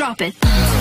Drop it.